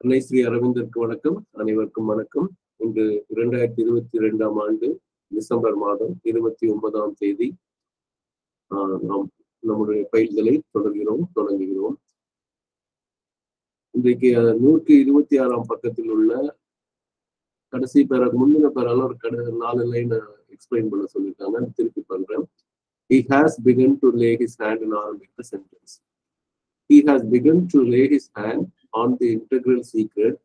அன்னை ஸ்ரீ அரவிந்தருக்கு வணக்கம். அனைவருக்கும் வணக்கம். இன்று இரண்டாயிரத்தி இருபத்தி இரண்டாம் ஆண்டு டிசம்பர் மாதம் இருபத்தி ஒன்பதாம் தேதி ஆஹ், நாம் நம்முடைய பயில்களை தொடர்கிறோம் தொடங்குகிறோம். இன்றைக்கு நூற்றி இருபத்தி ஆறாம் பக்கத்தில் உள்ள கடைசி பேர முந்தின பேரால ஒரு கடை நாலு லைன் எக்ஸ்பிளைன் பண்ண சொல்லியிருக்காங்க. திருப்பி பண்றேன். He has begun to lay his hand ஆரம்பித்த sentence he has begun to lay his hand on the integral secret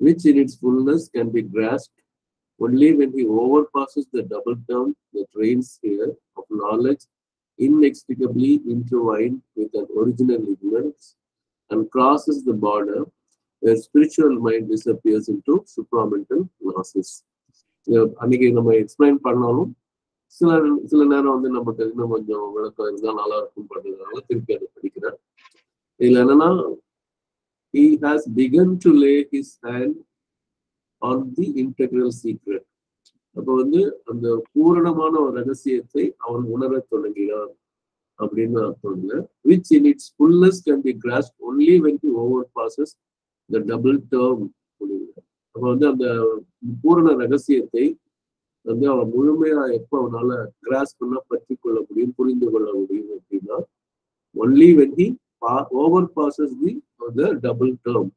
which in its fullness can be grasped only when he overpasses the double term that reigns here of knowledge inextricably intertwined with an original ignorance and crosses the border where spiritual mind disappears into supramental gnosis. இது அன்னைக்கு நம்ம explain பண்ணாலும் சில சில நேரம் வந்து நமக்கு இன்னும் கொஞ்சம் விளக்கம் இருந்தா நல்லா இருக்கும் பண்றதுனால திருப்பி அதை படிக்கிறேன் இதுல என்னன்னா he has begun to lay his hand on the integral secret. அப்ப வந்து அந்த பூரணமான ஒரு ரகசியத்தை அவன் உணரத் தொடங்கினான் அப்படின்னு அர்த்தம் இல்லை. In its fullness can be cross only when to over passes the double term அப்படிங்கிற அப்ப வந்து அந்த பூரண ரகசியத்தை வந்து அவன் முழுமையா எப்ப அவனால கிராஸ் பண்ண பற்றி கொள்ள முடியும் புரிந்து கொள்ள முடியும் அப்படின்னா only when he over passes the the double term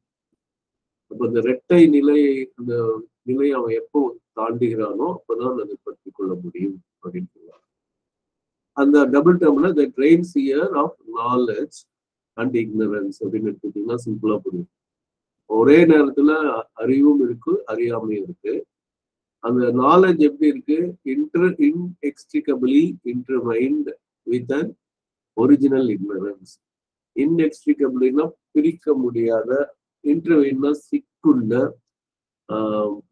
அப்ப அந்த ரெட்டை நிலை அந்த நிலையை அவன் எப்போ தாண்டுகிறானோ அப்பதான் அதை பற்றி கொள்ள முடியும் அப்படின்னு சொல்லுவாங்க. அந்த double டேர்ம்ல the trains year of knowledge and ignorance அப்படின்னு எடுத்துக்கிட்டீங்கன்னா சிம்பிளா புரியும். ஒரே நேரத்துல அறிவும் இருக்கு அறியாமையும் இருக்கு. அந்த நாலேஜ் எப்படி இருக்கு? Inter inextricably intertwined with an original ignorance இன்எக்ஸ்ட்ரிகபிளினா பிரிக்க முடியாத இன்டர்வியூனா சிக்குள்ள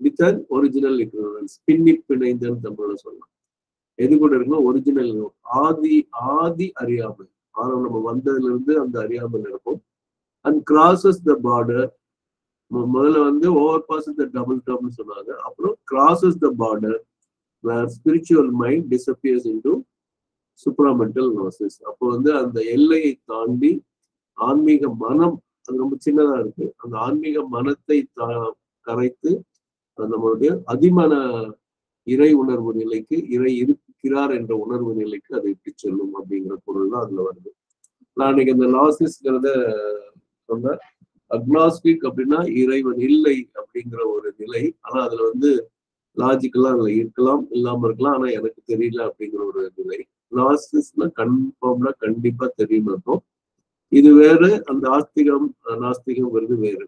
வித் அன் ஒரிஜினல் இக்னோரன்ஸ் பின்னி பிணைந்தன்னு தமிழ்ல சொல்லலாம். எது கூட இருக்குன்னா ஒரிஜினல் ஆதி ஆதி அறியாமை ஆனால் நம்ம வந்ததுல இருந்து அந்த அறியாமல் இருக்கும் அண்ட் கிராசஸ் த பார்டர் முதல்ல வந்து ஓவர் பாஸ் த டபுள் டேர்ம்னு சொன்னாங்க. அப்புறம் crosses the border where spiritual mind disappears into supramental gnosis அப்போ வந்து அந்த எல்லையை தாண்டி ஆன்மீக மனம் அது ரொம்ப சின்னதா இருக்கு. அந்த ஆன்மீக மனத்தை த கரைத்து நம்மளுடைய அதிமன இறை உணர்வு நிலைக்கு இறை இருக்கிறார் என்ற உணர்வு நிலைக்கு அதை இட்டு செல்லும் அப்படிங்கிற பொருள் தான் அதுல வருது. நான் இன்னைக்கு இந்த லாசிஸ்ங்கிறத சொன்னேன். அக்னாஸ்டிக் அப்படின்னா இறைவன் இல்லை அப்படிங்கிற ஒரு நிலை. ஆனா அதுல வந்து லாஜிக்கலா அதுல இருக்கலாம் இல்லாம இருக்கலாம். ஆனா எனக்கு தெரியல அப்படிங்கிற ஒரு நிலை. லாசிஸ்னா கன்ஃபார்ம்னா கண்டிப்பா தெரியும் இருக்கும் இது வேறு அந்த ஆஸ்திகம் நாஸ்திகம் வருது வேறு.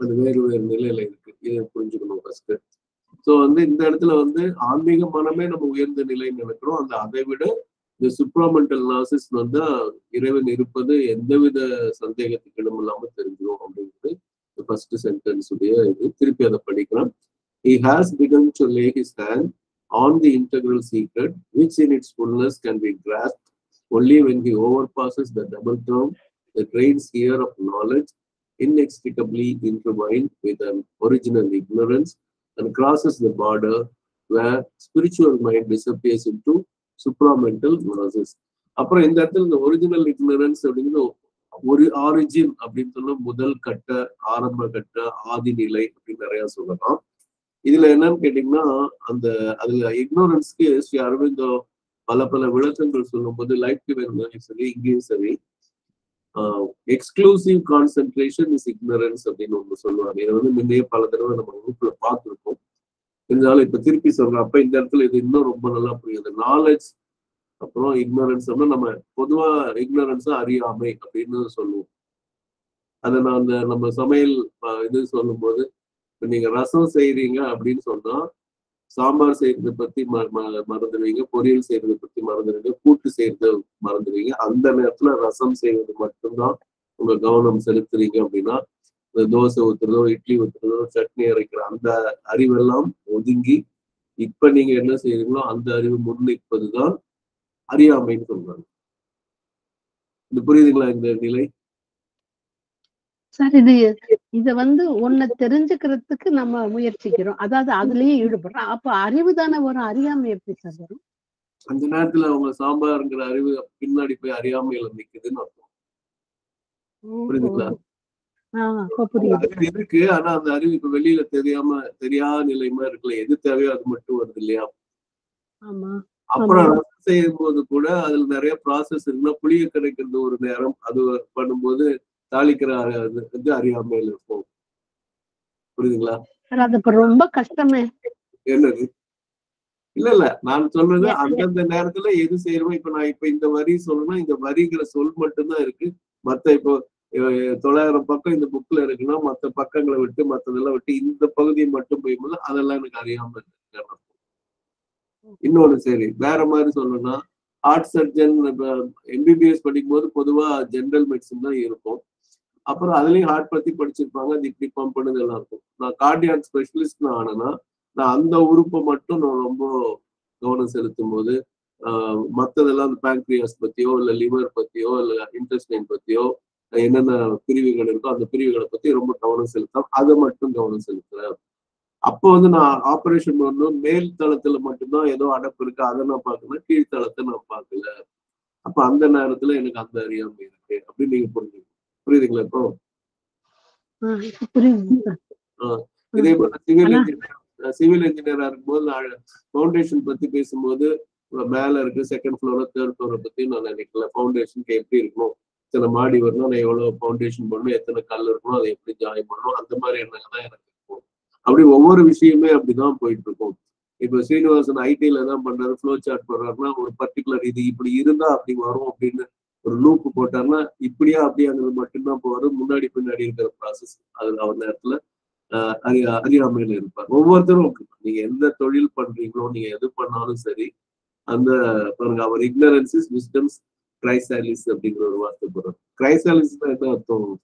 அது வேறு வேறு நிலையில இருக்கு. இதை புரிஞ்சுக்கணும் ஃபர்ஸ்ட் ஸோ வந்து இந்த இடத்துல வந்து ஆன்மீக மனமே நம்ம உயர்ந்த நிலைன்னு நினைக்கிறோம். அந்த அதை விட இந்த சுப்ராமெண்டல் நாசிஸ் வந்து இறைவன் இருப்பது எந்தவித சந்தேகத்துக்கு இடம் இல்லாம தெரிஞ்சிடும் அப்படிங்கிறது ஃபர்ஸ்ட் சென்டென்ஸ் உடைய இது. திருப்பி அதை படிக்கலாம். He has begun to lay his hand on the integral secret which in its fullness can be crossed only when he overpasses the double term the great sphere of knowledge inextricably intertwined with an original ignorance and crosses the border where spiritual mind disappears into supramental gnosis அப்புறம் இந்த இடத்துல இந்த original ignorance அப்படிங்கிறது ஒரு origin அப்படின்னு சொன்னா முதல் கட்ட ஆரம்ப கட்ட ஆதி நிலை அப்படின்னு நிறைய சொல்லலாம் இதுல என்னன்னு கேட்டீங்கன்னா அந்த அதுல இக்னோரன்ஸ்க்கு ஸ்ரீ அரவிந்தோ பல பல விளக்கங்கள் சொல்லும்போது லைஃப் கிவன் சரி இங்கேயும் சரி எக்ஸ்க்ளூசிவ் கான்சென்ட்ரேஷன் இஸ் இக்னரன்ஸ் அப்படின்னு ஒன்று சொல்லுவாங்க. இதை வந்து முன்னையே பல தடவை நம்ம குரூப்ல பார்த்துருக்கோம். இருந்தாலும் இப்ப திருப்பி சொல்றேன். அப்ப இந்த இடத்துல இது இன்னும் ரொம்ப நல்லா புரியுது. நாலேஜ் அப்புறம் இக்னரன்ஸ் நம்ம பொதுவா இக்னரன்ஸா அறியாமை அப்படின்னு சொல்லுவோம். அதை நான் அந்த நம்ம சமையல் இது சொல்லும்போது இப்ப நீங்க ரசம் செய்றீங்க அப்படின்னு சொன்னா சாம்பார் செய்யறதை பத்தி ம- ம- மறந்துடுவீங்க பொரியல் செய்யறதை பத்தி மறந்துடுவீங்க கூட்டு செய்யறத மறந்துடுவீங்க. அந்த நேரத்துல ரசம் செய்வது மட்டும்தான் உங்க கவனம் செலுத்துறீங்க அப்படின்னா இந்த தோசை ஊத்துறதோ இட்லி ஊத்துறதோ சட்னி அரைக்கிற அந்த அறிவெல்லாம் ஒதுங்கி இப்ப நீங்க என்ன செய்யறீங்களோ அந்த அறிவு முன்னிப்பதுதான் அறியாமைன்னு சொல்றாங்க. இது புரியுதுங்களா இந்த நிலை? சார் இது இத வந்து ஒன்ன தெரிஞ்சுக்கிறதுக்கு நம்ம முயற்சிக்கிறோம். அதாவது அதுலயே ஈடுபடுறோம். அப்ப அறிவு தானே வரும். அறியாமை எப்படி சார் வரும்? அந்த நேரத்துல அவங்க சாம்பாருங்கிற அறிவு பின்னாடி போய் அறியாமையில நிக்குதுன்னு அர்த்தம். புரியுதுங்களா இருக்கு. ஆனா அந்த அறிவு இப்ப வெளியில தெரியாம தெரியாத நிலைமை இருக்குல்ல. எது தேவையோ அது மட்டும் வருது இல்லையா? அப்புறம் செய்யும் போது கூட அதுல நிறைய ப்ராசஸ் இருக்குன்னா புளிய கிடைக்கிறது ஒரு நேரம் அது பண்ணும்போது தாளிக்கிற வந்து அறியாமையில இருக்கும் புரியுதுங்களா? ரொம்ப கஷ்டமே. என்னது? இல்ல இல்ல. நான் சொல்றது அந்தந்த நேரத்துல எது செய்யறோமோ இப்ப நான் இப்ப இந்த வரி சொல்லணும் இந்த வரிங்கிற சொல் மட்டும்தான் இருக்கு. மத்த இப்போ தொள்ளாயிரம் பக்கம் இந்த புக்ல இருக்குன்னா மத்த பக்கங்களை விட்டு மத்ததெல்லாம் விட்டு இந்த பகுதியை மட்டும் போயும்போது அதெல்லாம் எனக்கு அறியாம இருக்கு இன்னொன்னு சரி வேற மாதிரி சொல்லணும்னா ஹார்ட் சர்ஜன் எம்பிபிஎஸ் படிக்கும்போது பொதுவா ஜெனரல் மெடிசன் தான் இருக்கும். அப்புறம் அதுலயும் ஹார்ட் பத்தி படிச்சிருப்பாங்க. அது இப்படி பம்ப் பண்ணுது எல்லாம் இருக்கும் நான் கார்டியாக் ஸ்பெஷலிஸ்ட் நான் ஆனேன்னா நான் அந்த உறுப்பை மட்டும் நான் ரொம்ப கவனம் செலுத்தும் போது மற்றதெல்லாம் அந்த பேங்க்ரியாஸ் பத்தியோ இல்ல லிவர் பத்தியோ இல்ல இன்டெஸ்டைன் பத்தியோ என்னென்ன பிரிவுகள் இருக்கோ அந்த பிரிவுகளை பத்தி ரொம்ப கவனம் செலுத்தாம அதை மட்டும் கவனம் செலுத்துறேன். அப்போ வந்து நான் ஆப்ரேஷன் பண்ணணும். மேல் தளத்துல மட்டும்தான் ஏதோ அடப்பு இருக்கு. அதை நான் பார்க்கல. கீழ்த்தளத்தை நான் பார்க்கல. அப்ப அந்த நேரத்துல எனக்கு அந்த அறியாமை இருக்கு. அப்படின்னு நீங்க புரிஞ்சுக்கணும். புரியுதுங்களா இப்போ? இதே போல சிவில் இன்ஜினியர் சிவில் இன்ஜினியரா இருக்கும்போது நான் ஃபவுண்டேஷன் பத்தி பேசும்போது மேல இருக்கு செகண்ட் ஃப்ளோர் தேர்ட் ஃப்ளோரை பத்தி நான் நினைக்கல. ஃபவுண்டேஷனுக்கு எப்படி இருக்கணும்? இத்தனை மாடி வரணும்? நான் எவ்வளவு ஃபவுண்டேஷன் பண்ணணும்? எத்தனை கல் இருக்கணும்? அதை எப்படி ஜாயின் பண்ணணும்? அந்த மாதிரி எண்ணங்கள் தான் எனக்கு இருக்கும். அப்படி ஒவ்வொரு விஷயமே அப்படிதான் போயிட்டு இருக்கும். இப்போ ஸ்ரீனிவாசன் ஐடில தான் பண்றாரு? ஃப்ளோ சார்ட் போடுறாருன்னா ஒரு பர்டிகுலர் இது இப்படி இருந்தா அப்படி வரும் அப்படின்னு ஒரு லூப்பு போட்டாருன்னா இப்படியா அப்படியாங்கிறது மட்டும்தான் போவாரு. முன்னாடி பின்னாடி இருக்கிற ப்ராசஸ் அதுல அவர் நேரத்துல அறி- அறியாமையில இருப்பார். ஒவ்வொருத்தரும் நீங்க எந்த தொழில் பண்றீங்களோ நீங்க எது பண்ணாலும் சரி அந்த பாருங்க அவர் இக்னரன்ஸ் இஸ் விஸ்டம்ஸ் கிரைசாலிஸ் அப்படிங்கிற ஒரு வார்த்தை போடுறாரு. கிரைசாலிஸ் என்ன அர்த்தம்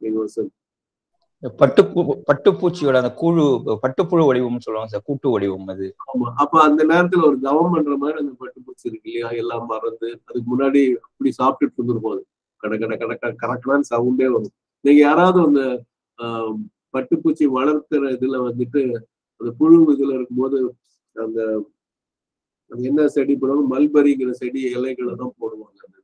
பட்டுப்பூ பட்டுப்பூச்சியோட அந்த குழு பட்டுப்புழு வடிவம்னு சொல்லுவாங்க சார் கூட்டு வடிவம் அது. ஆமா. அப்ப அந்த நேரத்துல ஒரு தவம் பண்ற மாதிரி அந்த பட்டுப்பூச்சி இருக்கு இல்லையா? எல்லாம் மறந்து அதுக்கு முன்னாடி அப்படி சாப்பிட்டுட்டு இருந்துருப்போம். அது கட கட கட கரெக்டான சவுண்டே வரும். நீங்க யாராவது அந்த ஆஹ், பட்டுப்பூச்சி வளர்க்கிற இதுல வந்துட்டு அந்த புழு இதுல இருக்கும்போது அந்த அது என்ன செடி போடுவாங்க? மல்பரிங்கிற செடி இலைகளை தான் போடுவாங்க. அந்த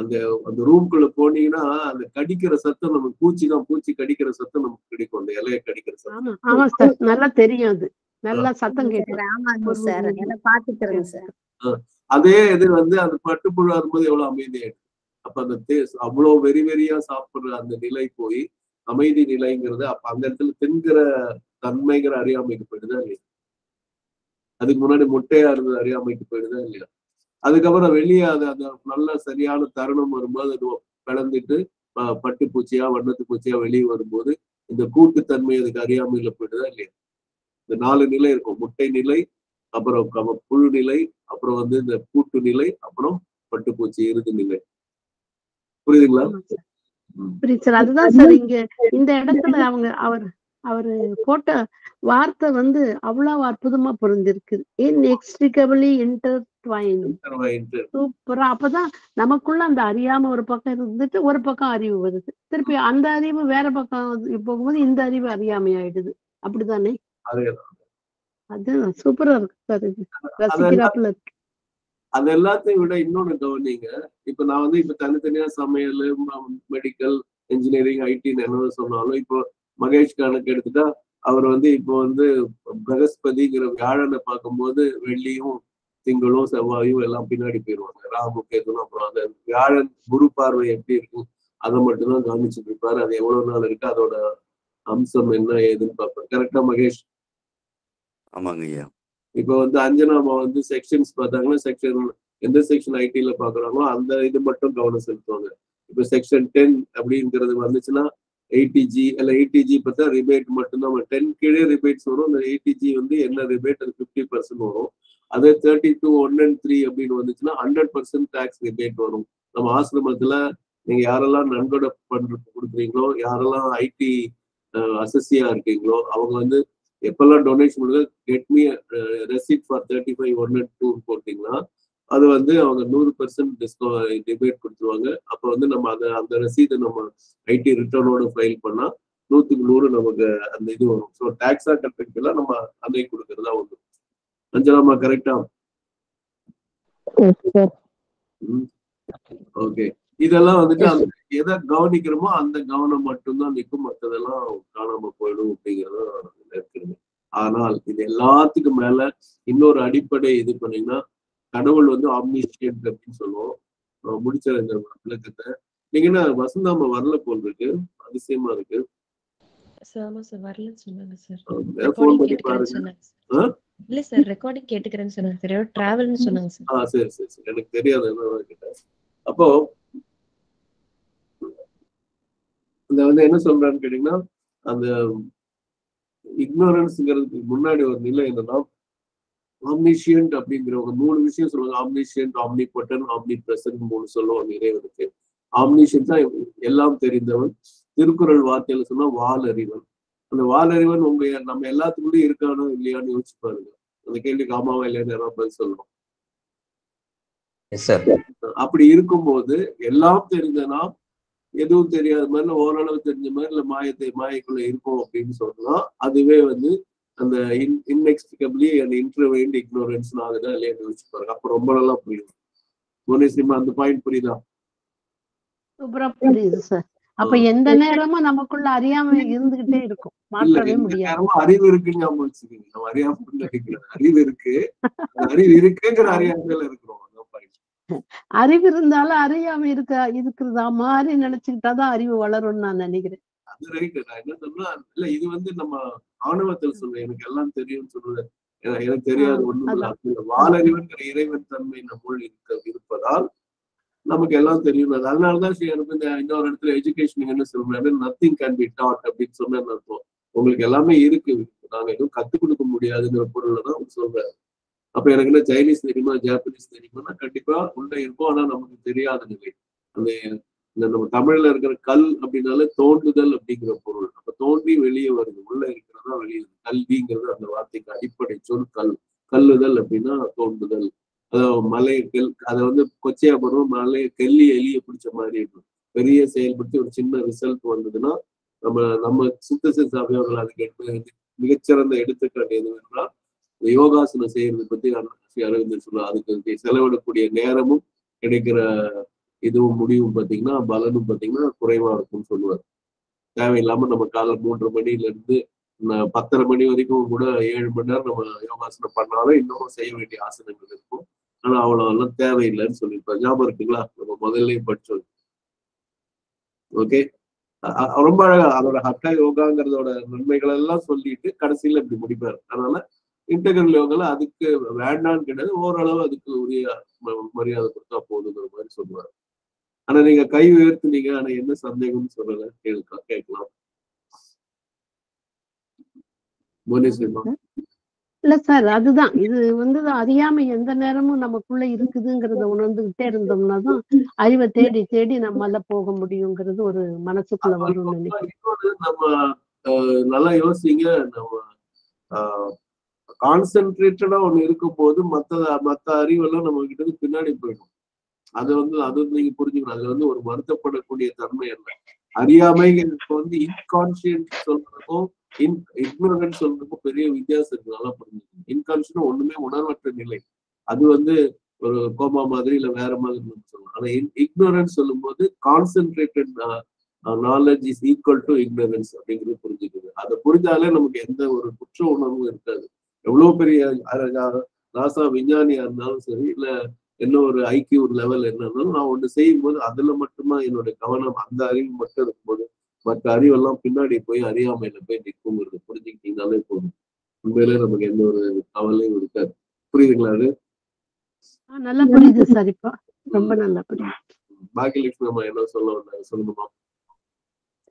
அந்த அந்த ரூம்குள்ள போனீங்கன்னா அந்த கடிக்கிற சத்தம் நமக்கு பூச்சி தான் பூச்சி கடிக்கிற சத்தம் நமக்கு கிடைக்கும். அந்த இலையை கடிக்கிற சத்தம். ஆமா ஆமா சார் நல்லா தெரியும் அது. நல்லா சத்தம் சார் அதே இது வந்து அந்த பட்டுப்புழு வரும்போது எவ்வளவு அமைதியாயிடும் அப்ப அந்த அவ்வளவு வெறி வெறியா சாப்பிடுற அந்த நிலை போய் அமைதி நிலைங்கிறது அப்ப அந்த இடத்துல தின்கிற தன்மைங்கிற அறியாமைக்கு போயிடுதா இல்லையா? அதுக்கு முன்னாடி முட்டையா இருந்தது அறியாமைக்கு போயிடுதா இல்லையா? அதுக்கப்புறம் வெளியே அது அந்த நல்ல சரியான தருணம் வரும்போது அது பிளந்துட்டு பட்டு பூச்சியா வண்ணத்து பூச்சியா வெளியே வரும்போது இந்த கூட்டுத்தன்மை அதுக்கு அறியாமையில போயிடுதா இல்லையா? இந்த நாலு நிலை இருக்கும். முட்டை நிலை அப்புறம் புழு நிலை அப்புறம் வந்து இந்த கூட்டு நிலை அப்புறம் பட்டுப்பூச்சி இறுதி நிலை. புரியுதுங்களா? சார். அதுதான் சார் இங்க இந்த இடத்துல அவங்க அவர் அவரு போட்ட வார்த்தை வந்து அவ்வளவு அற்புதமா பொருந்திருக்கு இன்எக்ஸ்ட்ரிகபிளி Intertwined. சூப்பரா. அப்பதான் நமக்குள்ள அந்த அறியாம ஒரு பக்கம் இருந்துட்டு ஒரு பக்கம் அறிவு வருது. திருப்பி அந்த அறிவு வேற பக்கம் போகும்போது இந்த அறிவு அறியாமை ஆயிடுது. அப்படிதானே அதேதான். அது சூப்பரா இருக்கு சார் இது. ரசிக்கிறாப்புல இருக்கு. அது எல்லாத்தையும் விட இன்னொன்னு கவனிங்க. இப்ப நான் வந்து இப்ப தனித்தனியா சமையல் மெடிக்கல் இன்ஜினியரிங் ஐடி என்ன சொன்னாலும் இப்போ மகேஷ் கணக்கு எடுத்துட்டா அவர் வந்து இப்போ வந்து பிரகஸ்பதிங்கிற வியாழனை பார்க்கும்போது வெள்ளியும் திங்களும் செவ்வாயும் எல்லாம் பின்னாடி போயிடுவாங்க ராகு கேதுன்னு அப்புறம் அந்த வியாழன் குரு பார்வை எப்படி இருக்கும் அதை மட்டும்தான் கவனிச்சுட்டு இருப்பாரு. அது எவ்வளவு நாள் இருக்கு அதோட அம்சம் என்ன ஏதுன்னு பார்ப்பாரு. கரெக்டா மகேஷ்? ஆமாங்க ஐயா. இப்போ வந்து அஞ்சனாமா வந்து செக்ஷன்ஸ் பார்த்தாங்கன்னா செக்ஷன் எந்த செக்ஷன் ஐடில பாக்குறாங்களோ அந்த இது மட்டும் கவனம் செலுத்துவாங்க. இப்போ செக்ஷன் டென் அப்படிங்கிறது வந்துச்சுன்னா எயிட்டிஜி இல்ல எயிட்டிஜி பார்த்தா ரிபேட் மட்டும்தான் டென் கீழே ரிபேட்ஸ் வரும் அந்த எயிட்டிஜி வந்து என்ன ரிபேட் அது ஃபிஃப்டி பர்சன்ட் வரும். அதே thirty two one and three அப்படின்னு வந்துச்சுன்னா ஹண்ட்ரட் பர்சன்ட் டேக்ஸ் ரிபேட் வரும். நம்ம ஆசிரமத்துல நீங்க யாரெல்லாம் நன்கொடை பண்ற கொடுக்குறீங்களோ யாரெல்லாம் ஐடி அசஸியா இருக்கீங்களோ அவங்க வந்து எப்பெல்லாம் டொனேஷன் கொடுக்க get me receipt for thirty five one and two போட்டிங்கன்னா அது வந்து அவங்க நூறு பர்சன்ட் டிஸ்கோ டிபேட் கொடுத்துருவாங்க. அப்போ வந்து நம்ம அதை அந்த ரசீதை நம்ம ஐடி ரிட்டர்னோட ஃபைல் பண்ணா நூற்றுக்கு நூறு நமக்கு அந்த இது வரும். ஸோ டேக்ஸா கட்டுறதுக்கெல்லாம் நம்ம அதை கொடுக்கறதா ஒன்று அஞ்சலாமா? கரெக்டா ஓகே இதெல்லாம் வந்துட்டு அந்த எதை கவனிக்கிறோமோ அந்த கவனம் மட்டும்தான் நிற்கும். மற்றதெல்லாம் காணாம போயிடும் அப்படிங்கறத இருக்குது. ஆனால் இது எல்லாத்துக்கும் மேல இன்னொரு அடிப்படை இது பண்ணீங்கன்னா கடவுள் வந்து ஆம்னிஷியன்ட் அப்படின்னு சொல்லுவோம். அஹ் முடிச்ச இந்த விளக்கத்தை. நீங்க என்ன வசந்தாம வரல போல் இருக்கு. அதிசயமா இருக்கு. சார் ஆமா சார் வரலன்னு சொன்னாங்க சார். இல்ல சார் ரெக்கார்டிங் கேட்டுக்கிறேன்னு சொன்னாங்க சார் டிராவல்னு சொன்னாங்க சார் ஆ சரி சரி சரி. எனக்கு தெரியாது என்ன கேட்டேன். அப்போ இந்த வந்து என்ன சொல்றான்னு கேட்டீங்கன்னா அந்த இக்னோரன்ஸ்ங்கிறதுக்கு முன்னாடி ஒரு நிலை என்னன்னா ஆம்னிஷியன்ட் அப்படிங்கிறவங்க மூணு விஷயம் சொல்லுவாங்க. Omniscient omnipotent omnipresent மூணு சொல்லுவாங்க இறைவனுக்கு ஆம்னிஷியன் தான் எல்லாம் தெரிந்தவன். திருக்குறள் வார்த்தையில சொன்னா வாலறிவன் அந்த வாலறிவன் உங்க நம்ம எல்லாத்துக்குள்ளயும் இருக்கானோ இல்லையான்னு யோசிச்சு பாருங்க. அந்த கேள்விக்கு ஆமாவா இல்லையான்னு யாராவது பதில் சொல்லணும். எஸ் சார் அப்படி இருக்கும்போது எல்லாம் தெரிந்த நாம் எதுவும் தெரியாத மாதிரி ஓரளவு தெரிஞ்ச மாதிரி இல்ல மாயத்தை மாயக்குள்ள இருக்கோம் அப்படின்னு சொன்னா அதுவே வந்து அந்த இன் இன்எக்ஸ்பிகபிளி அந்த இன்டர்வைண்ட் இக்னோரன்ஸ் ஆகுதா இல்லையான்னு யோசிச்சு பாருங்க. அப்ப ரொம்ப நல்லா புரியும். புவனேஸ்வரிமா அந்த பாயிண்ட் புரியுதா? சூப்பரா புரியுது சார் அப்ப எந்த நேரமும் நமக்குள்ள அறியாமை இருந்துகிட்டே இருக்கும். மாற்றவே முடியாது. அறிவு இருக்குன்னு ஞாபகம் வச்சுக்கோங்க. நம்ம அறியாம அறிவு இருக்கு. அறிவு இருக்குங்கிற அறியாமையில இருக்கிறோம். அறிவு இருந்தாலும் அறியாமை இருக்க இருக்கிறதா மாதிரி நினைச்சுக்கிட்டாதான் அறிவு வளரும்னு நான் நினைக்கிறேன். அது ரைட் நான் என்ன சொன்னா இல்ல இது வந்து நம்ம ஆணவத்தில் சொல்றேன். எனக்கு எல்லாம் தெரியும்னு சொல்றது எனக்கு தெரியாது ஒண்ணும். வாலறிவன்கிற இறைவன் தன்மை நம்முள் இருக்க இருப்பதால் நமக்கு எல்லாம் தெரியும். அதனால அதனாலதான் ஸ்ரீ எனக்கு இந்த இன்னொரு இடத்துல எஜுகேஷன் என்ன சொல்றாரு நத்திங் கேன் பி டாட் அப்படின்னு சொன்ன அர்த்தம். உங்களுக்கு எல்லாமே இருக்கு. நாங்க எதுவும் கத்துக் கொடுக்க முடியாதுங்கிற பொருள்ல தான் அவர் சொல்றாரு அப்ப எனக்கு என்ன சைனீஸ் தெரியுமா ஜாப்பனீஸ் தெரியுமானா கண்டிப்பா உள்ள இருக்கும். ஆனா நமக்கு தெரியாத நிலை. அந்த இந்த நம்ம தமிழ்ல இருக்கிற கல் அப்படின்னாலே தோன்றுதல் அப்படிங்கிற பொருள். அப்ப தோன்றி வெளியே வருது. உள்ள இருக்கிறதா வெளியே கல்விங்கிறது அந்த வார்த்தைக்கு அடிப்படை சொல் கல். கல்லுதல் அப்படின்னா தோன்றுதல். அதாவது மலை கெல் அதை வந்து கொச்சையா பண்ணுவோம் மலை கெல்லி எலிய பிடிச்ச மாதிரி இருக்கும். பெரிய செயல்படுத்தி ஒரு சின்ன ரிசல்ட் வந்ததுன்னா நம்ம நம்ம சிந்தசிஸ் அவர்கள் அதுக்கு மிகச்சிறந்த எடுத்துக்காட்டு எதுன்னா யோகாசனம் செய்யறது பத்தி ஸ்ரீ அரவிந்தர் சொல்லுவார் அதுக்கு செலவிடக்கூடிய நேரமும் கிடைக்கிற இதுவும் முடிவும் பார்த்தீங்கன்னா பலனும் பார்த்தீங்கன்னா குறைவா இருக்கும்னு சொல்லுவார். தேவையில்லாம நம்ம காலை மூன்று மணில இருந்து பத்தரை மணி வரைக்கும் கூட ஏழு மணி நேரம் நம்ம யோகாசனம் பண்ணாலும் இன்னும் செய்ய வேண்டிய ஆசனங்கள் இருக்கும். ஆனா அவ்வளவு எல்லாம் தேவையில்லைன்னு சொல்லியிருப்பார். ஞாபகம் இருக்குங்களா? நம்ம முதல்லயே படிச்சோம். ஓகே? ரொம்ப அழகா அதோட ஹட்டா யோகாங்கிறதோட நன்மைகள் எல்லாம் சொல்லிட்டு கடைசியில இப்படி முடிப்பாரு. அதனால இன்டகிரல் யோகால அதுக்கு வேண்டான்னு கிடையாது. ஓரளவு அதுக்கு உரிய ம- மரியாதை கொடுத்தா போதுங்கிற மாதிரி சொல்லுவாரு. ஆனா நீங்க கை உயர்த்துனீங்க. ஆனா என்ன சந்தேகம்னு சொல்லல? கேட்கலாம். கேட்கலாம் புவனேஸ்வரிமா இல்ல சார் அதுதான். இது வந்து அறியாமை எந்த நேரமும் நமக்குள்ள இருக்குதுங்கிறத உணர்ந்துகிட்டே இருந்தோம்னா தான் அறிவை தேடி தேடி நம்மால போக முடியுங்கிறது ஒரு மனசுக்குள்ள வரும்னு நினைக்கிறேன். நம்ம நல்லா யோசிங்க. நம்ம கான்சென்ட்ரேட்டடா ஒண்ணு இருக்கும் போது மத்த மத்த அறிவெல்லாம் நம்ம கிட்ட பின்னாடி போயிடும். அது வந்து அது வந்து நீங்க புரிஞ்சுக்கணும். அதுல வந்து ஒரு வருத்தப்படக்கூடிய தன்மை அல்ல. அறியாமைங்கிறது வந்து இன்கான்சியன்ட் சொல்றதுக்கும் இன் இக்னோரன்ஸ் சொல்றதுக்கும் பெரிய வித்தியாசம் இருக்கு நல்லா புரிஞ்சுக்கணும் இன்கான்ஷியன் ஒண்ணுமே உணர்வற்ற நிலை. அது வந்து ஒரு கோமா மாதிரி இல்ல வேற மாதிரி நம்ம சொல்லலாம் ஆனா இக்னோரன்ஸ் சொல்லும்போது concentrated knowledge is equal to ignorance அப்படிங்கிறது புரிஞ்சுக்குது. அதை புரிஞ்சாலே நமக்கு எந்த ஒரு குற்ற உணர்வும் இருக்காது. எவ்வளவு பெரிய நாசா விஞ்ஞானியா இருந்தாலும் சரி இல்ல என்ன ஒரு ஐக்கிய ஒரு லெவல் என்ன இருந்தாலும் நான் ஒன்று செய்யும் போது அதுல மட்டும்தான் என்னோட கவனம் அந்த அறிவு மட்டும் இருக்கும்போது மற்ற அறிவெல்லாம் பின்னாடி போய் அறியாமையில போய் நிற்குங்கிறது புரிஞ்சுக்கிட்டீங்கனாலே போதும். உண்மையிலே நமக்கு எந்த ஒரு கவலையும் இருக்காது. புரியுதுங்களா அது? நல்லா புரியுது சார் இப்போ. ரொம்ப நல்லா புரியுது. பாக்கியலட்சுமி அம்மா என்ன சொல்ல வந்தாங்க சொல்லணுமா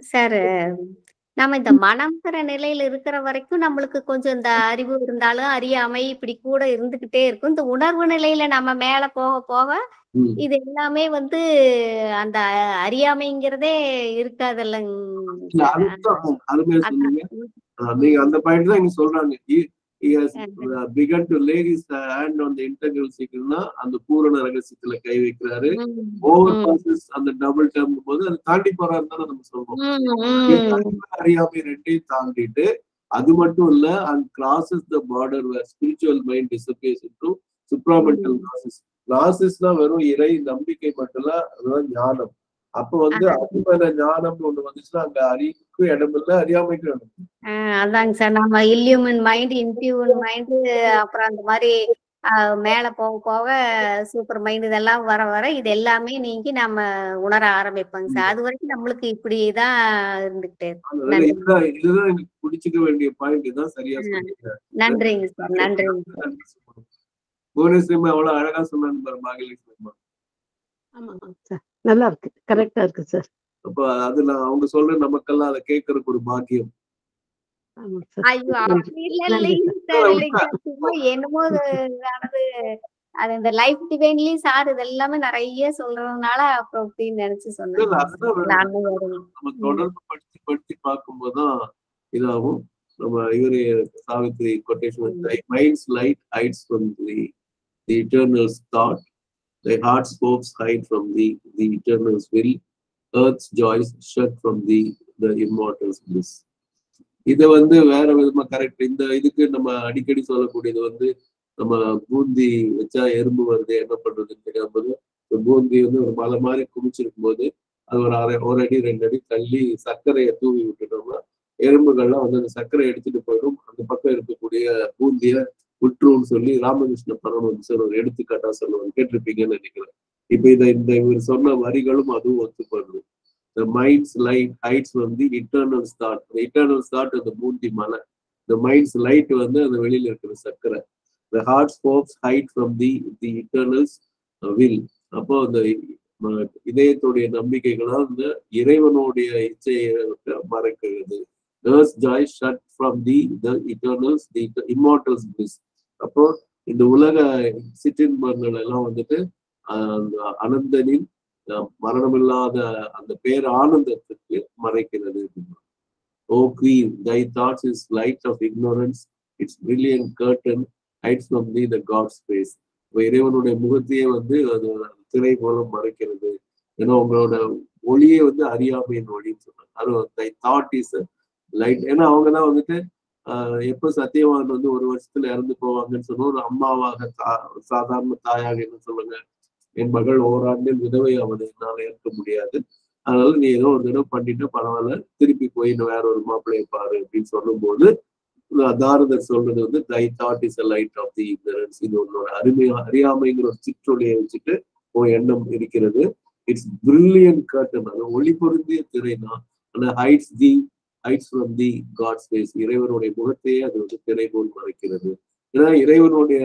சார் நம்ம இந்த மனம்ங்கிற நிலையில இருக்கிற வரைக்கும் நம்மளுக்கு கொஞ்சம் இந்த அறிவு இருந்தாலும் அறியாமை இப்படி கூட இருந்துகிட்டே இருக்கும். இந்த உணர்வு நிலையில நம்ம மேல போக போக. இது எல்லாமே வந்து அந்த அறியாமைங்கிறதே இருக்காதுல்ல நீங்க அந்த பாயிண்ட் தான் இங்க சொல்றாங்க. He- has, uh, begun to lay his hand on the integral secret அந்த பூரண ரகசியத்துல கை வைக்கிறாரு. ஓவர் பாசஸ் அந்த டபுள் டேர்ம் போது அதை தாண்டி போறாரு தானே நம்ம சொல்றோம். அறிவு, அறியாமை ரெண்டையும் தாண்டிட்டு அது மட்டும் இல்ல and crosses the border where spiritual mind disappears into supramental crosses நாசிஸ்னா வெறும் இறை நம்பிக்கை மட்டும் இல்ல அதுதான் ஞானம். அப்ப வந்து மேல ஞானம்னு ஒண்ணு வந்துச்சுன்னா அங்க அறிவுக்கும் இடம் இல்ல அறியாமைக்கும் இடம் அதாங்க சார். நம்ம இல்லியூமன் மைண்ட் இன்டியூன் மைண்ட் அப்புறம் அந்த மாதிரி ஆஹ் மேல போக போக சூப்பர் மைண்ட் இதெல்லாம் வர வர இது எல்லாமே நீங்கி நம்ம உணர ஆரம்பிப்போங்க சார். அது வரைக்கும் நம்மளுக்கு இப்படிதான் இருந்துகிட்டே இருக்கும் அதனால நன்றி. இதுதான் இதுதான் எனக்கு பிடிச்சிக்க வேண்டிய பாயிண்ட் தான் சரியா நன்றிங்க சார். நன்றிங்க புவனேஸ்வரிமா எவ்வளவு அழகா சொன்னாங்க பாரு பாகியலட்சுமி ஆமாங்க சார். நல்லா இருக்கு. கரெக்டா இருக்கு சார். அப்ப அது நான் அவங்க சொல்ற நமக்கெல்லாம் அதை கேட்கறதுக்கு ஒரு பாக்கியம். என்னமோ அது இந்த லைஃப் டிவைன்லி சார் இது எல்லாமே நிறைய சொல்றதுனால அப்புறம் அப்படின்னு நினைச்சு சொன்னேன். தொடர்ந்து படிச்சு படிச்சு பார்க்கும்போதுதான் இதாகும். நம்ம இவரு Savitri quotation mind's light hides from the eternal's thought Thy heart's hopes hide from the the eternal's will, earth's joys shut from the the immortal's bliss. இதை வந்து வேற விதமா கரெக்ட் இந்த இதுக்கு நம்ம அடிக்கடி சொல்லக்கூடியது வந்து நம்ம பூந்தி வச்சா எறும்பு வருது என்ன பண்றதுன்னு தெரியாம போது பூந்தி வந்து ஒரு மலை மாதிரி குமிச்சிருக்கும் போது அது ஒரு அரை ஒரு அடி ரெண்டு அடி தள்ளி சர்க்கரையை தூவி விட்டுட்டோம்னா எறும்புகள்லாம் வந்து அந்த சர்க்கரை எடுத்துட்டு போயிடும். அந்த பக்கம் இருக்கக்கூடிய பூந்திய விட்டுருன்னு சொல்லி ராமகிருஷ்ண பரமஹம்சர் ஒரு எடுத்துக்காட்டா சொல்லுவாங்க. கேட்டிருப்பீங்கன்னு நினைக்கிறேன். இப்ப இதை இந்த இவர் சொன்ன வரிகளும் அதுவும் ஒத்துப்படுது த மைண்ட்ஸ் லைட் ஹைட்ஸ் வந்து இன்டர்னல் ஸ்டார்ட் இன்டர்னல் ஸ்டார்ட் அந்த பூந்தி மலை. இந்த மைண்ட்ஸ் லைட் வந்து அந்த வெளியில இருக்கிற சர்க்கரை the heart hopes hide from the the internals will அப்போ அந்த இதயத்துடைய நம்பிக்கைகளால் இந்த இறைவனுடைய இச்சையை மறைக்கிறது. Nurse joy shut the the the the the immortals அப்போ இந்த உலக சிற்றின்பங்கள் எல்லாம் வந்துட்டு அனந்தனின் மரணமில்லாத அந்த பேர் ஆனந்தத்துக்கு மறைக்கிறது oh queen thy thoughts is light of ignorance its brilliant curtain hides from the the God's face இப்ப இறைவனுடைய முகத்தையே வந்து அது திரை போல மறைக்கிறது. ஏன்னா உங்களோட ஒளியே வந்து அறியாமையின் ஒளின்னு சொன்னாங்க. அது தை தாட் இஸ் லைட் ஏன்னா அவங்க தான் வந்துட்டு ஆஹ் எப்ப சத்தியவான் வந்து ஒரு வருஷத்துல இறந்து போவாங்கன்னு சொன்னா ஒரு அம்மாவாக தா- சாதாரண தாயாக என்ன சொல்லுங்க என் மகள் ஓராண்டில் விதவை ஆவதை என்னால் ஏற்க முடியாது. அதனால நீ ஏதோ ஒரு தடவை பண்ணிட்டு பரவாயில்ல திருப்பி போய் வேற ஒரு மாப்பிள்ளையை பாரு அப்படின்னு சொல்லும்போது தாரதர் சொல்றது வந்து thy thought is a light of the ignorance இது உன்னோட அருமையா அறியாமைங்கிற ஒரு சிற்றொலியை வச்சுட்டு உன் எண்ணம் இருக்கிறது. இட்ஸ் பிரில்லியன் கர்டன் அது ஒளி பொருந்திய திரை தான் ஆனா hides the hides from the God's face இறைவனுடைய முகத்தையே அது வந்து திரை போல் மறைக்கிறது. ஏன்னா இறைவனுடைய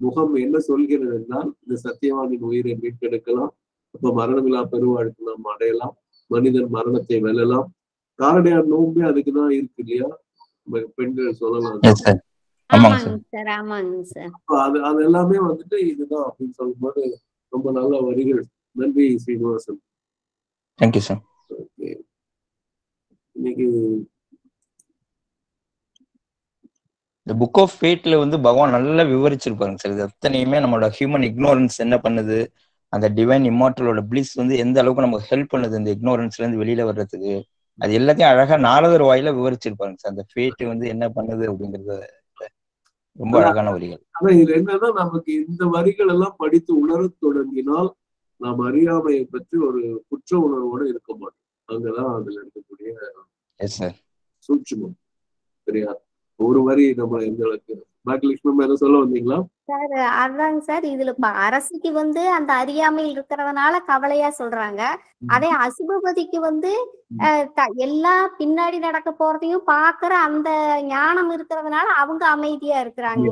முகம் என்ன சொல்கிறது என்றால் இந்த சத்தியவானின் உயிரை மீட்டெடுக்கலாம். அப்ப மரணமில்லா பெருவாழ்க்கு நாம் அடையலாம். மனிதன் மரணத்தை வெல்லலாம். காரடையார் நோம்பே அதுக்குதான் இருக்கு இல்லையா? பெண்கள் சொல்லலாம். எஸ் சார் ஆமாங்க சார் ஆமாங்க சார் ஆமாங்க சார் அப்ப அது அது எல்லாமே வந்துட்டு இதுதான் அப்படின்னு சொல்லும்போது ரொம்ப நல்ல வரிகள். நன்றி சீனிவாசன் தேங்க்யூ சார். இன்னைக்கு இந்த புக் ஆஃப் ஃபேட்ல வந்து பகவான் நல்லா விவரிச்சிருப்பாருங்க சார் இது அத்தனையுமே நம்மளோட ஹியூமன் இக்னோரன்ஸ் என்ன பண்ணுது? அந்த டிவைன் இம்மார்டலோட பிளிஸ் வந்து எந்த அளவுக்கு நமக்கு ஹெல்ப் பண்ணுது இந்த ignorance ல இருந்து வெளியில வர்றதுக்கு? அது எல்லாத்தையும் அழகா நாலதர் வாயில விவரிச்சிருப்பாருங்க சார். அந்த ஃபேட் வந்து என்ன பண்ணுது அப்படிங்கறது ரொம்ப அழகான வரிகள். ஆனா இதுல என்னன்னா நமக்கு இந்த வரிகள் எல்லாம் படித்து உணரத் தொடங்கினால் நாம் அறியாமையை பற்றி ஒரு குற்ற உணர்வோட இருக்க மாட்டோம். அங்கதான் அதுல சார் சூட்சுமம். சரியா? ஒரு வரி நம்ம எந்த அளவுக்கு பாக்கியலட்சுமி ஏதோ சொல்ல வந்தீங்களா? சார் அதாங்க சார். இதுல இப்ப அரசிக்கு வந்து அந்த அறியாமையில் இருக்கிறதுனால கவலையா சொல்றாங்க. அதே அசுபபதிக்கு வந்து எல்லா பின்னாடி நடக்க போறதையும் பாக்குற அந்த ஞானம் இருக்கிறதுனால அவங்க அமைதியா இருக்கிறாங்க.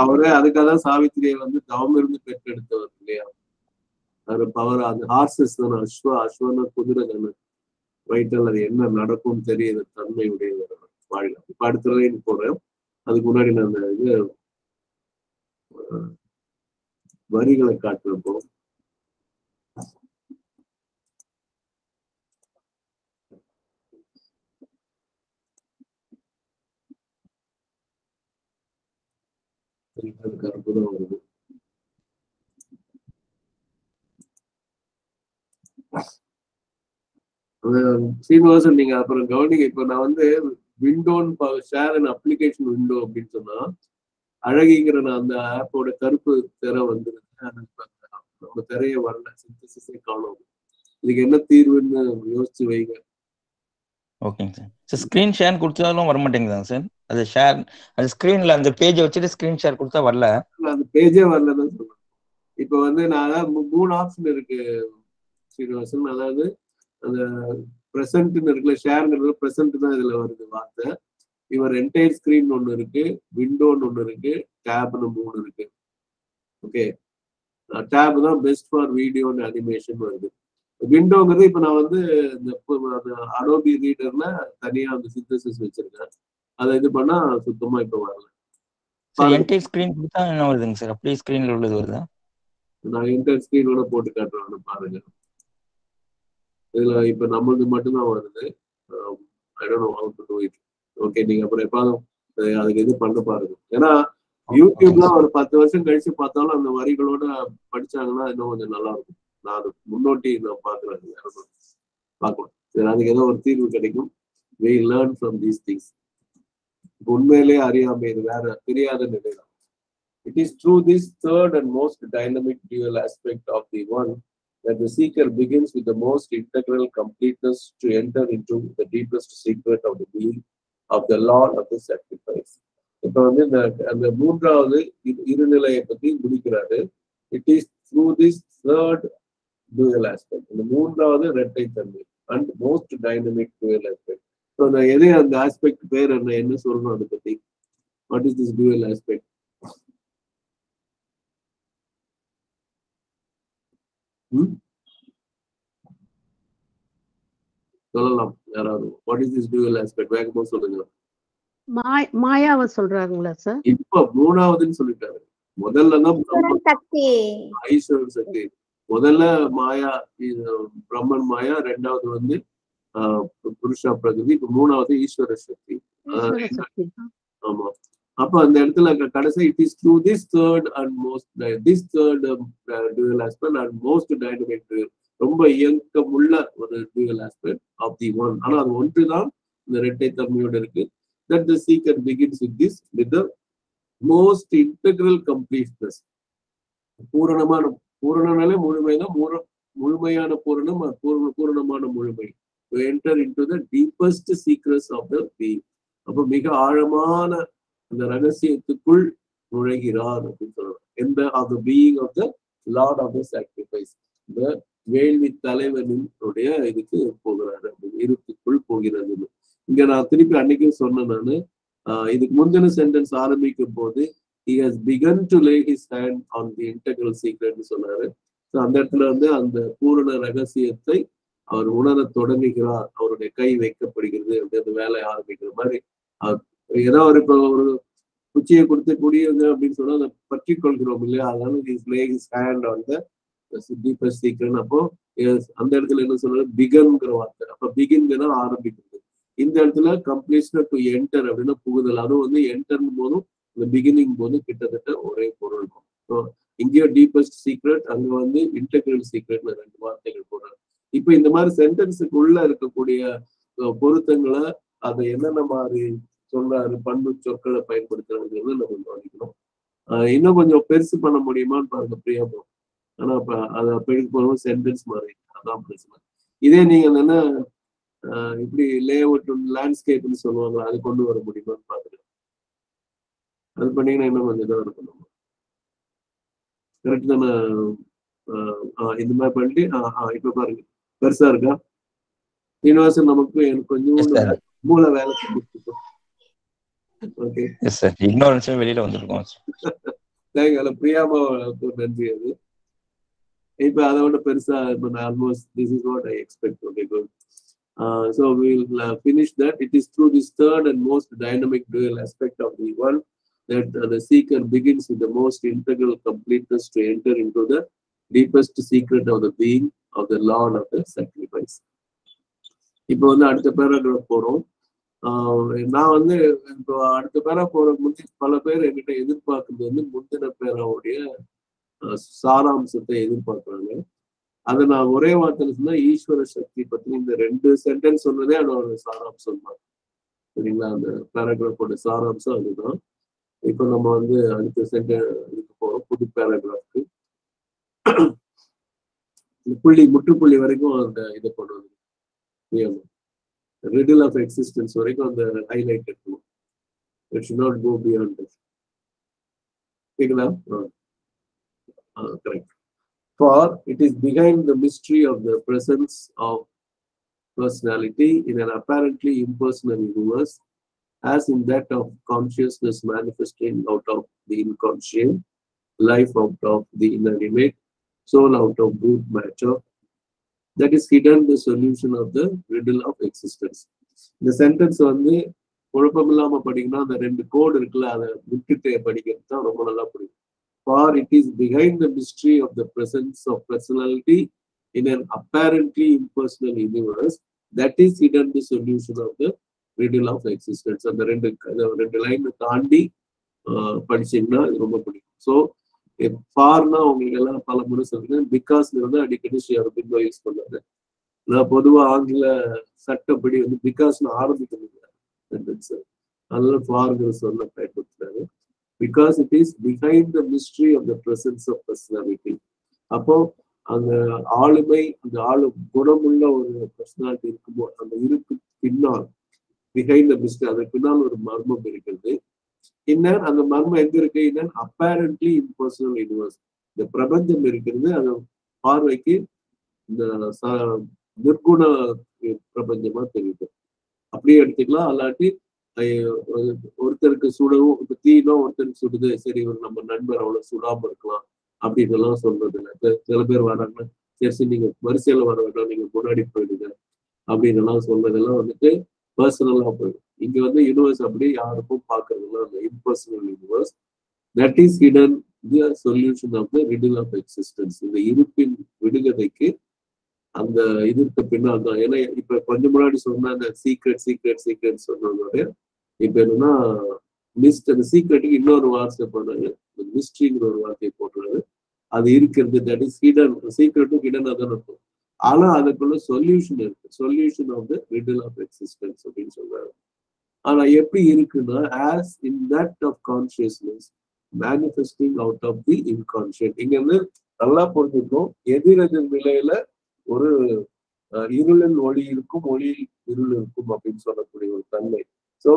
அவரே அதுக்காக சாவித்திரியை வந்து தவம் இருந்து பெற்றெடுத்தவர் இல்லையா? அது பவர் அந்த ஹார்சஸ் தானே. அஸ்வ அஸ்வன குதிரை தானே வயிற்றில் அது என்ன நடக்கும் தெரியுது. தன்மையுடைய வாழ்க்கை இப்ப அடுத்த லைன் அதுக்கு முன்னாடி நான் அந்த இது வரிகளை காட்டுறப்போ அதுக்கு அற்புதம் வருது. சீனிவாசன் நீங்க அப்புறம் கவனிங்க இப்ப நான் வந்து விண்டோன்னு ஷேர் அண்ட் அப்ளிகேஷன் விண்டோ அப்படின்னு சொன்னா அழகிங்கிற நான் அந்த ஆப்போட கருப்பு திரை இப்ப நம்ம திரைய வரல சிந்தசிஸே காணும். இதுக்கு என்ன தீர்வுன்னு யோசிச்சு வைங்க. ஓகேங்க சார் சார் ஸ்க்ரீன் ஷேர் கொடுத்தாலும் வர மாட்டேங்குதாங்க சார் அது ஷேர் அது ஸ்க்ரீன்ல அந்த பேஜை வச்சுட்டு ஸ்க்ரீன் ஷேர் கொடுத்தா வரல? அந்த பேஜே வரலன்னு சொல்றேன். இப்ப வந்து நான் மூணு ஆப்ஷன் இருக்கு. சீனிவாசன் அதாவது அந்த ப்ரெசன்ட்னு இருக்குல்ல ஷேர்ங்கிறது ப்ரெசன்ட் தான் இதுல வருது வார்த்தை. இவர் என்டையர் ஸ்கிரீன் ஒண்ணு இருக்கு விண்டோன்னு ஒண்ணு இருக்கு டேப்னு மூணு இருக்கு. ஓகே டேப் தான் பெஸ்ட் ஃபார் வீடியோன்னு அனிமேஷன் வருது. விண்டோங்கிறது இப்ப நான் வந்து இந்த அடோபி ரீடர்ல தனியா அந்த சிந்தசிஸ் வச்சிருக்கேன். அதை இது பண்ணா சுத்தமா இப்ப வரல. என்டையர் ஸ்க்ரீன் கொடுத்தா என்ன வருதுங்க சார் அப்படியே ஸ்க்ரீன்ல உள்ளது வருதா? நான் இன்டர் ஸ்கிரீனோட போட்டு காட்டுறேன் பாருங்க. இதுல இப்ப நம்மளது மட்டும்தான் வருது. I don't know how to do it okay நீங்க அப்புறம் எப்பாவது அதுக்கு இது பண்ண பாருங்க. ஏன்னா யூடியூப்ல ஒரு பத்து வருஷம் கழிச்சு பார்த்தாலும் அந்த வரிகளோட படிச்சாங்கன்னா இன்னும் கொஞ்சம் நல்லா இருக்கும் நான் அது முன்னோட்டி நான் பாக்குறேன் பார்க்கலாம். சரி அதுக்கு ஏதோ ஒரு தீர்வு கிடைக்கும். We learn from these things உண்மையிலேயே அறியாமை இது வேற தெரியாத நிலை தான். It is through this third and most dynamic dual aspect of the one that the seeker begins with the most integral completeness to enter into the deepest secret of the being of the Lord of the sacrifice. இப்ப வந்து இந்த அந்த மூன்றாவது இரு- இருநிலையை பத்தி முடிக்கிறாரு it is through this third dual aspect இந்த மூன்றாவது இரட்டை தன்மை and most dynamic dual aspect so அந்த எது அந்த ஆஸ்பெக்ட் பேர் என்ன என்ன சொல்லணும் அதை பத்தி what is this dual aspect சொல்லலாம் யாராவது. What is this dual aspect? வேகமா சொல்லுங்க மாய் மாயாவை சொல்றாங்களா சார் இப்ப மூணாவதுன்னு சொல்லிட்டாரு. முதல்ல தான் பிரம்மன். சக்தி. ஐஸ்வரன் சக்தி. முதல்ல மாயா பிரம்மன் மாயா ரெண்டாவது வந்து ஆஹ் புருஷா பிரகிருதி இப்ப மூணாவது ஈஸ்வர சக்தி. ஆமா. அப்ப அந்த இடத்துல கடைசி it is through this third and most this third dual aspect and most dynamic ரொம்ப இயக்கமுள்ள ஒரு dual aspect of the one ஆனா அது ஒன்று தான் இந்த ரெட்டை தன்மையோட இருக்கு. That the seeker begins with this with most most integral பூரணமான பூரணனாலே முழுமை தான் முழுமையான பூரணம் அது பூரண பூரணமான முழுமை. Enter enter the the deepest of the the being. அப்ப மிக ஆழமான அந்த ரகசியத்துக்குள் நுழைகிறார் அப்படின்னு சொல்லலாம். எந்த of the being of the lord of the sacrifice இந்த வேள்வி தலைவனுடைய இதுக்கு போகிறாரு அந்த இருப்புக்குள் போகிறது இங்க நான் திருப்பி அன்னைக்கும் சொன்னேன் நானு. ஆஹ் இதுக்கு முந்தின சென்டென்ஸ் ஆரம்பிக்கும் போது he has begun to lay his hand on the integral சீக்ரெட்னு சொன்னாரு. அந்த இடத்துல வந்து அந்த பூரண ரகசியத்தை அவர் உணர தொடங்குகிறார். அவருடைய கை வைக்கப்படுகிறது அப்படி அந்த வேலையை ஆரம்பிக்கிற மாதிரி அவர் ஏதோ ஒரு இப்போ ஒரு குச்சியை கொடுத்து குடியுங்க அப்படின்னு சொன்னா அதை பற்றி கொள்கிறோம் இல்லையா? அதனால இஸ் லே ஹிஸ் ஹேண்ட் வந்து த டீப்பஸ்ட் சீக்ரெட் அப்போ அந்த இடத்துல என்ன சொல்றது? பிகன்ங்கிற வார்த்தை. அப்ப பிகின்ங்கிறத ஆரம்பிக்கிறது. இந்த இடத்துல கம்ப்ளீஷன் டு என்டர் அப்படின்னா புகுதல். அதுவும் வந்து என்டர்னு போதும் இந்த பிகினிங் போது கிட்டத்தட்ட ஒரே பொருள். இருக்கும் ஸோ இங்கேயோ டீப்பஸ்ட் சீக்ரெட் அங்க வந்து இன்டெகிரல் சீக்ரெட்னு ரெண்டு வார்த்தைகள் போடுறாங்க. இப்போ இந்த மாதிரி சென்டென்ஸுக்குள்ள இருக்கக்கூடிய பொருத்தங்களை அதை என்னென்ன மாதிரி சொல்றாரு பண்பு சொற்களை பயன்படுத்துறாங்கிறது நம்ம கவனிக்கணும் இன்னும் கொஞ்சம் பெருசு பண்ண முடியுமான்னு பாருங்க பிரியாமோ ஆனா இப்ப அதை பெருசு போனோம் சென்டென்ஸ் மாதிரி. அதான் பிரச்சனை. இதே நீங்க என்ன ஆஹ், இப்படி லே அவுட் லேண்ட்ஸ்கேப்னு சொல்லுவாங்க அது கொண்டு வர முடியுமான்னு பாருங்க அது பண்ணீங்கன்னா இன்னும் கொஞ்சம் இதாக இருக்கும் நம்ம. கரெக்ட் தானே? இந்த மாதிரி பண்ணிட்டு இப்ப பாருங்க. பெருசா இருக்கா? சீனிவாசன் நமக்கு எனக்கு கொஞ்சம் மூளை வேலை ஓகே எஸ் சார் இக்னோரன்ஸே வெளியில வந்திருக்கோம் தேங்காய் பிரியாமாவுக்கு நன்றி அது இப்ப அதை விட பெருசா இப்ப நான் almost this is what I expect okay good so will finish that it is through this third and most dynamic dual aspect of the one that uh, the seeker begins with the most integral completeness to enter into the deepest secret of the being of the Lord of the sacrifice. இப்போ வந்து அடுத்த paragraph போறோம் ஆஹ் நான் வந்து இப்போ அடுத்த பேரா போற முந்தி பல பேர் என்கிட்ட எதிர்பார்க்கறது வந்து முந்தின பேராவுடைய சாராம்சத்தை எதிர்பார்க்குறாங்க. அதை நான் ஒரே வார்த்தையில சொன்னா ஈஸ்வர சக்தி பத்தி இந்த ரெண்டு சென்டென்ஸ் சொன்னதே அதோட சாராம்சம் தான். சரிங்களா? அந்த பேராகிராஃபோட சாராம்சம் அதுதான். இப்போ நம்ம வந்து அடுத்த சென்டர் இதுக்கு போறோம் புது பேராகிராஃப்க்கு புள்ளி முற்றுப்புள்ளி வரைக்கும் அந்த இதை கொண்டு வந்து ரிடில் ஆஃப் எக்ஸிஸ்டன்ஸ் வரைக்கும் அந்த ஹைலைட் இருக்கணும் it should not go beyond கேக்குதா correct for it is behind the mystery of the presence of personality in an apparently impersonal universe, as in that of consciousness manifesting out of the inconscient, life out of the inanimate, soul out of brute matter. That is hidden the solution of the riddle of existence. இந்த sentence வந்து குழப்பம் இல்லாம படிக்கணும் அந்த ரெண்டு கோடு இருக்குல்ல அதை விட்டுட்டு படிக்கிறது தான் ரொம்ப நல்லா புரியும். For it is behind the mystery of the presence of personality in an apparently impersonal universe that is hidden the solution of the riddle of existence அந்த ரெண்டு ரெண்டு லைனை தாண்டி படிச்சீங்கன்னா இது ரொம்ப பிடிக்கும் ஸோ ஃபார்னா உங்களுக்கு எல்லாம் பல முறை சொல்றேன் பிகாஸ் வந்து அடிக்கடி ஸ்ரீ அரபிந்தோ யூஸ் பண்ணாரு நான் பொதுவா ஆங்கில சட்டப்படி வந்து பிகாஸ்னு ஆரம்பிக்கிறது சென்டென்ஸ் அதனால ஃபார்ங்கிற சொல்ல பயன்படுத்துறாரு. Because it is behind the mystery of the presence of personality அப்போ அந்த ஆளுமை அந்த ஆளு குணமுள்ள ஒரு பர்சனாலிட்டி இருக்கும்போது அந்த இருக்கு பின்னால் பிஹைண்ட் த மிஸ்ட்ரி அதற்கு பின்னால் ஒரு மர்மம் இருக்கிறது. இன்னும் அந்த மர்மம் எங்க இருக்கு? இன்னும் அப்பேரண்ட்லி இம்பர்சனல் யூனிவர்ஸ் இந்த பிரபஞ்சம் இருக்கிறது அந்த பார்வைக்கு இந்த நிர்குண பிரபஞ்சமா தெரியுது. அப்படியே எடுத்துக்கலாம். அல்லாட்டி ஒரு- ஒருத்தருக்கு சுடவும் இப்ப தீனா ஒருத்தருக்கு சுடுது. சரி ஒரு நம்ம நண்பர் அவ்வளவு சுடாம இருக்கலாம் அப்படின்னு எல்லாம் சொல்றது இல்லை சில பேர் வராங்கன்னா சரி சரி நீங்க வரிசையில வர வேண்டாம் நீங்க முன்னாடி போயிடுங்க அப்படின்னு எல்லாம் சொல்றதெல்லாம் வந்துட்டு பர்சனலா போயிடும். இங்க வந்து யூனிவர்ஸ் அப்படி யாருக்கும் பாக்குறதுலாம் அந்த impersonal universe that is hidden the solution of the riddle of existence இந்த இருப்பின் விடுகதைக்கு அந்த இதுக்கு பின்னால் தான். ஏன்னா இப்ப கொஞ்சம் முன்னாடி சொன்ன அந்த சீக்ரெட் சீக்ரெட் சீக்ரெட் சொன்னதோட இப்ப என்னன்னா மிஸ்ட் அந்த சீக்ரெட்டுக்கு இன்னொரு வார்த்தை போடுறாங்க மிஸ்ட்ரிங்கிற ஒரு வார்த்தையை போட்டுறாரு அது இருக்கிறது தட் இஸ் ஹிடன் சீக்ரெட்டும் ஹிடனா தான் இருக்கும். ஆனா அதுக்குள்ள சொல்யூஷன் இருக்கு. Solution of the riddle of existence அப்படின்னு சொல்றாரு. ஆனா எப்படி இருக்குன்னா as in that of consciousness manifesting out of the inconscient இங்க வந்து நல்லா புரிஞ்சுக்கும் எதிரெதிர் நிலையில ஒரு இருளில் ஒளி இருக்கும் ஒளியில் இருள் இருக்கும் அப்படின்னு சொல்லக்கூடிய ஒரு தன்மை. So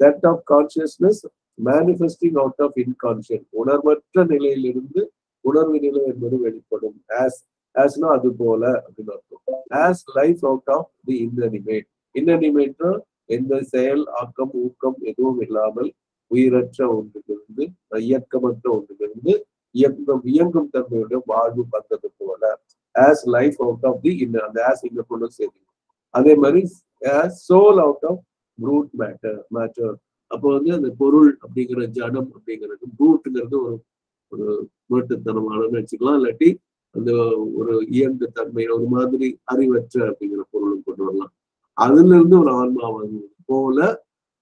that of consciousness manifesting out of inconscient உணர்வற்ற நிலையிலிருந்து உணர்வு நிலை என்பது வெளிப்படும். ஆஸ் ஆஸ்னா அது போல அப்படின்னு அர்த்தம். As life out of the inanimate இன்னிமேட்னா எந்த செயல் ஆக்கம் ஊக்கம் எதுவும் இல்லாமல் உயிரற்ற ஒன்றிலிருந்து இயக்கமற்ற ஒன்றிலிருந்து இயங்கும் இயங்கும் தன்மையுடைய வாழ்வு வந்தது போல. As life out of the இன்ன அந்த ஆஸ் இங்க கொண்டு சேர்த்து. அதே மாதிரி as soul out of brute matter matter அப்போ வந்து அந்த பொருள் அப்படிங்கிற ஜடம் அப்படிங்கிறது ப்ரூட்டுங்கிறது ஒரு ஒரு முரட்டுத்தனமானன்னு வச்சுக்கலாம். இல்லாட்டி அந்த ஒரு இயங்கு தன்மை ஒரு மாதிரி அறிவற்ற அப்படிங்கிற பொருளும் கொண்டு வரலாம். அதுல இருந்து ஒரு ஆன்மா வந்து போல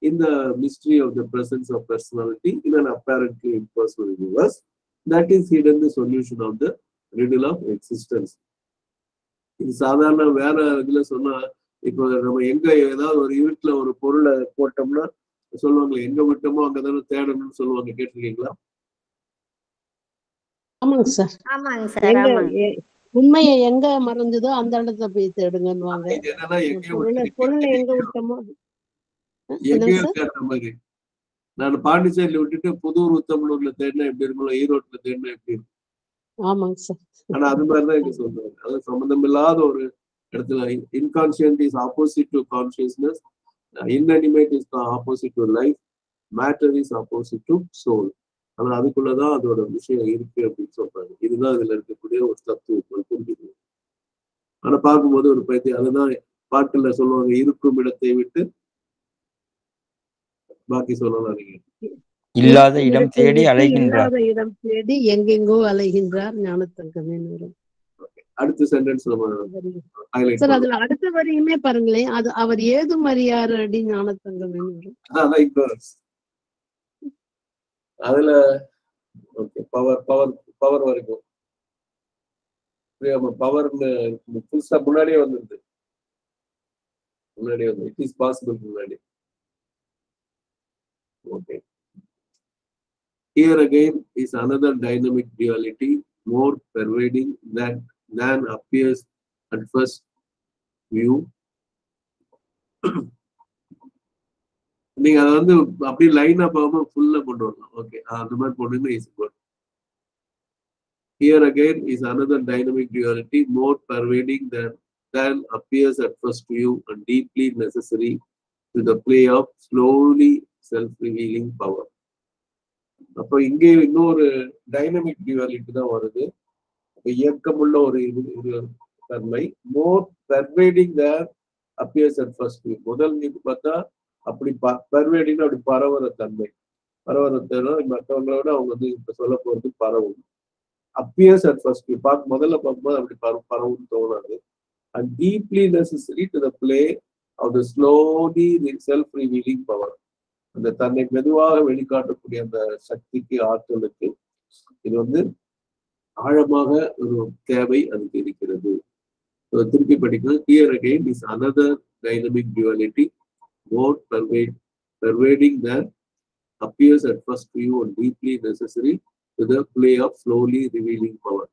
இந்த mystery of the presence of personality in an apparently impersonal universe that is hidden the solution of the riddle of existence இது சாதாரண வேற இதுல சொன்னா இப்போ நம்ம எங்க ஏதாவது ஒரு இருட்டுல ஒரு பொருளை போட்டோம்னா சொல்லுவாங்க எங்க விட்டோமோ அங்கதானே தேடணும்னு சொல்லுவாங்க. கேட்டிருக்கீங்களா? ஆமாங்க சார். எங்க உண்மையை எங்க மறைஞ்சதோ அந்த இடத்துல போய் எங்கேயோ பொருளை எங்க விட்டோமோ நான் பாண்டிச்சேரியில விட்டுட்டு புதூர் உத்தமலூர்ல தேடினா எப்படி இருக்கும்ல ஈரோட்ல தேடினா எப்படி இருக்கும்? ஆமாங்க சார். ஆனா அது மாதிரிதான் இங்க சொல்றாங்க. அது சம்பந்தம் இல்லாத ஒரு இடத்துல inconscient is opposite to consciousness inanimate is opposite to life matter is opposite to soul ஆனா அதுக்குள்ளதான் அதோட விஷயம் இருக்கு அப்படின்னு சொல்றாங்க. இதுதான் இதுல இருக்கக்கூடிய ஒரு தத்துவம் புரிஞ்சுக்கணும் ஆனா பார்க்கும்போது ஒரு பைத்தியம் அதுதான் பாட்டுல சொல்லுவாங்க இருக்கும் இடத்தை விட்டு பாக்கி சொல்லலாம் நீங்க இல்லாத இடம் தேடி அலைகின்றார். இல்லாத இடம் தேடி எங்கெங்கோ அலைகின்றார் ஞானத்தங்கமே வரும் அடுத்த சென்டென்ஸ் நம்ம சார் அதுல அடுத்த வரியுமே பாருங்களேன் அது அவர் ஏதும் அறியார் அடி ஞானத்தங்கமே வரும். அதுல ஓகே பவர் பவர் பவர் வரைக்கும் பவர்னு புதுசா முன்னாடியே வந்துருது முன்னாடியே வந்து இட் இஸ் பாசிபிள் முன்னாடி okay Here again is another dynamic duality more pervading than, than appears at first view. நீங்க அதை வந்து அப்படியே லைனா பார்க்காம ஃபுல்லா கொண்டு வரலாம். ஓகே அந்த மாதிரி போனீங்கன்னா ஈஸி போடும் Here again is another dynamic duality. More pervading than than appears at first view and deeply necessary to the play of slowly self-revealing power. அப்போ இங்கே இன்னொரு டைனமிக் டியூவாலிட்டி தான் வருது. இயக்கமுள்ள ஒரு இது ஒரு தன்மை. More pervading there appears at first view முதல் நீங்க பார்த்தா அப்படி பர்வேடிங் அப்படி பரவுற தன்மை. பரவுற தன்மை மற்றவங்களோட அவங்க வந்து இப்ப சொல்ல போறது பரவும். அப்பியர்ஸ் அட் ஃபர்ஸ்ட் பார்க்க முதல்ல பார்க்கும்போது அப்படி பரவு பரவும் தோணாது. And deeply necessary to the play of the slowly self revealing power அந்த தன்னை மெதுவாக வெளிக்காட்டக்கூடிய அந்த சக்திக்கு ஆற்றலுக்கு இது வந்து ஆழமாக ஒரு தேவை அதுக்கு இருக்கிறது. திருப்பி படிக்கணும். Here again is another dynamic duality more pervade, pervading than appears at first view and deeply necessary to the play of slowly revealing power.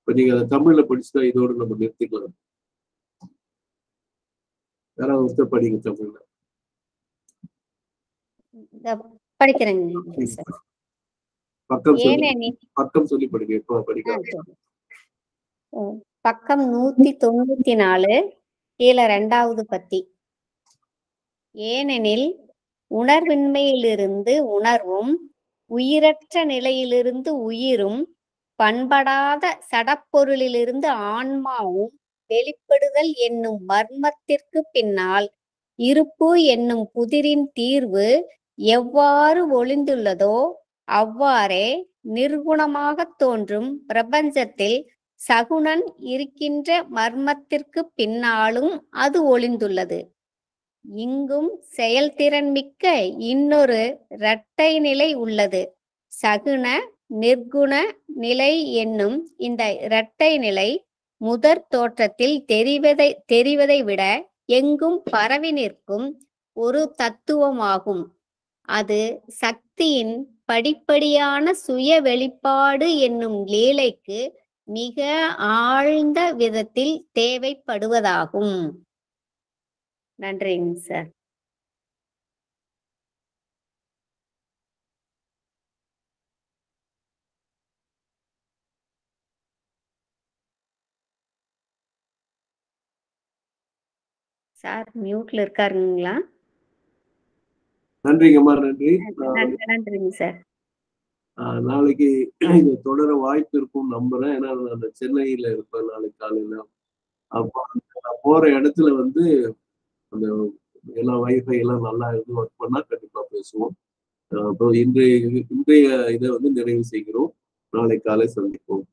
இப்ப நீங்க அதை தமிழ்ல படிச்சுட்டா இதோட நம்ம நிறுத்திக்கலாம். யாராவது ஒருத்தர் படிங்க தமிழ்ல. படிக்கிறேங்க பக்கம் சொல்லி பக்கம் சொல்லி படிங்க இப்போ. ம், பக்கம் நூத்தி தொண்ணூத்தி நாலு கீழே ரெண்டாவது பத்தி. ஏனெனில் உணர்வின்மையிலிருந்து உணர்வும் உயிரற்ற நிலையிலிருந்து உயிரும் பண்படாத சடப்பொருளிலிருந்து ஆன்மாவும் வெளிப்படுதல் என்னும் மர்மத்திற்கு பின்னால் இருப்பு என்னும் புதிரின் தீர்வு எவ்வாறு ஒளிந்துள்ளதோ அவ்வாறே நிர்குணமாக தோன்றும் பிரபஞ்சத்தில் சகுணன் இருக்கின்ற மர்மத்திற்கு பின்னாலும் அது ஒளிந்துள்ளது. இங்கும் செயல்திறன் மிக்க இன்னொரு இரட்டை நிலை உள்ளது. சகுன நிர்குண நிலை என்னும் இந்த இரட்டை நிலை முதற் தோற்றத்தில் தெரிவதை தெரிவதை விட எங்கும் பரவி நிற்கும் ஒரு தத்துவமாகும். அது சக்தியின் படிப்படியான சுய வெளிப்பாடு என்னும் லீலைக்கு மிக ஆழ்ந்த விதத்தில் தேவைப்படுவதாகும். நன்றிங்க சார் சார் மியூட்ல இருக்காருங்களா? நன்றிங்கம்மா நன்றி. நான் நன்றி நன்றிங்க சார் நாளைக்கு இது தொடர வாய்ப்பு இருக்கும் நம்புறேன். ஏன்னா நான் சென்னையில இருப்பேன் நாளைக்கு காலையில. அப்போ நான் போற இடத்துல வந்து அந்த எல்லா வைஃபை எல்லாம் நல்லா இருந்து ஒர்க் பண்ணா கண்டிப்பா பேசுவோம். அப்புறம் இன்றைய இன்றைய இதை வந்து நிறைவு செய்கிறோம். நாளை காலை சந்திப்போம்.